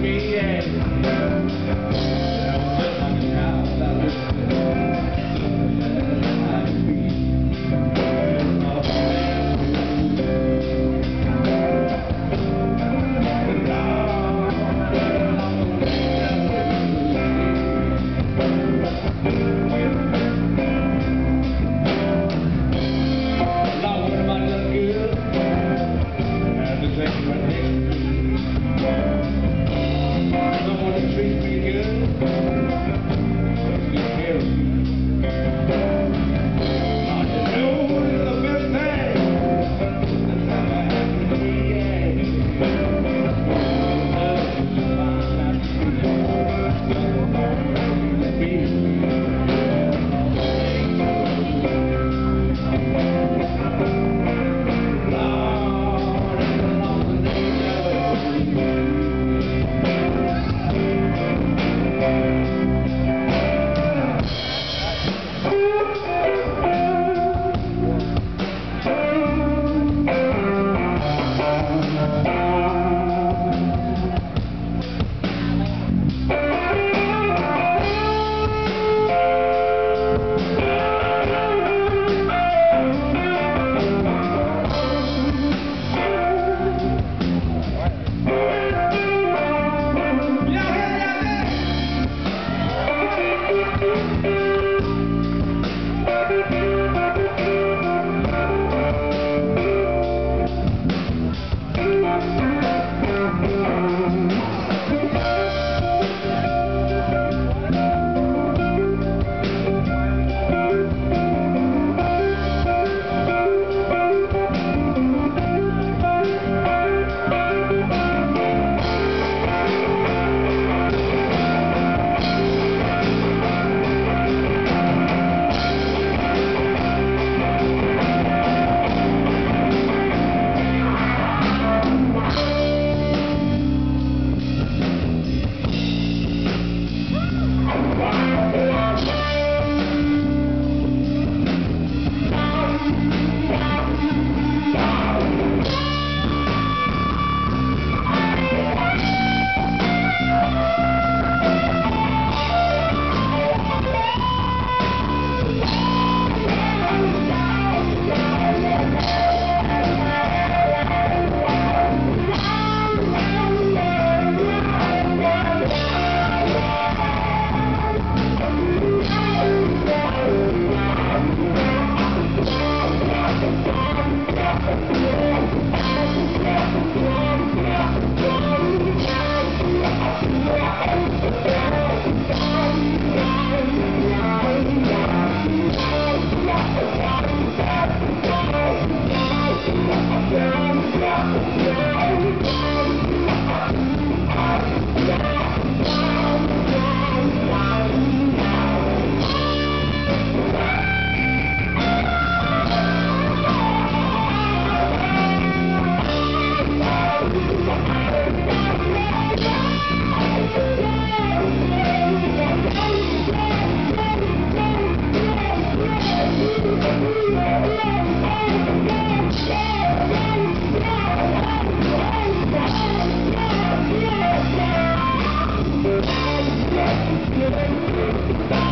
me and é Thank you.